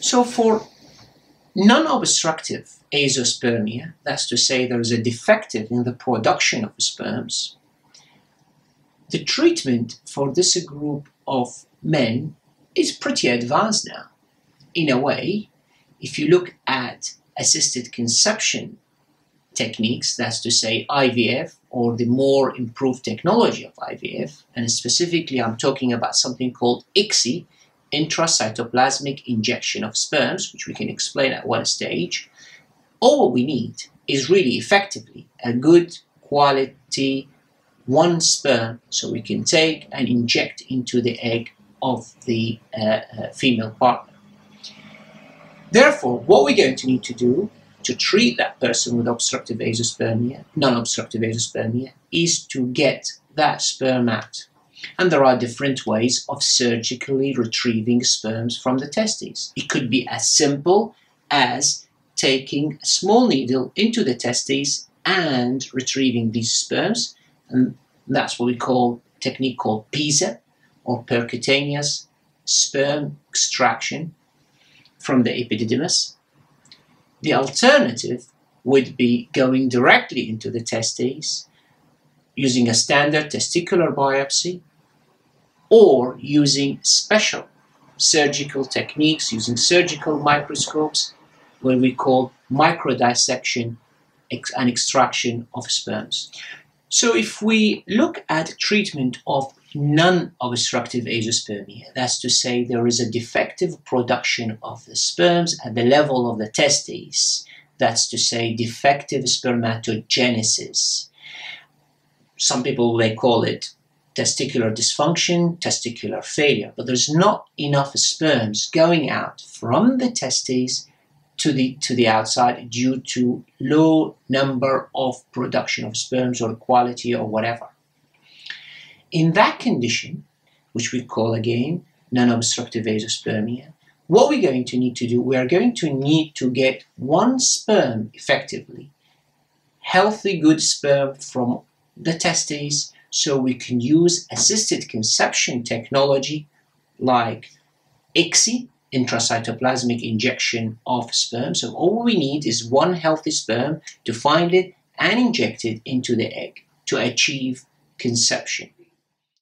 So for non-obstructive azoospermia, that's to say there is a defective in the production of sperms, the treatment for this group of men is pretty advanced now. In a way, if you look at assisted conception techniques, that's to say IVF or the more improved technology of IVF, and specifically I'm talking about something called ICSI, intracytoplasmic injection of sperms, which we can explain at one stage, all we need is really effectively a good quality one sperm so we can take and inject into the egg of the uh, uh, female partner. Therefore, what we're going to need to do to treat that person with obstructive azoospermia, non-obstructive azoospermia, is to get that sperm out. And there are different ways of surgically retrieving sperms from the testes. It could be as simple as taking a small needle into the testes and retrieving these sperms. And that's what we call technique called PESA or percutaneous sperm extraction from the epididymis. The alternative would be going directly into the testes using a standard testicular biopsy or using special surgical techniques using surgical microscopes where we call microdissection and extraction of sperms. So if we look at treatment of non-obstructive azoospermia, that's to say there is a defective production of the sperms at the level of the testes, that's to say defective spermatogenesis. Some people may call it testicular dysfunction, testicular failure, but there's not enough sperms going out from the testes to the to the outside due to low number of production of sperms or quality or whatever. In that condition, which we call again non-obstructive azoospermia, what we're going to need to do, we are going to need to get one sperm effectively, healthy good sperm from the testes so we can use assisted conception technology like ICSI, intracytoplasmic injection of sperm. So all we need is one healthy sperm to find it and inject it into the egg to achieve conception.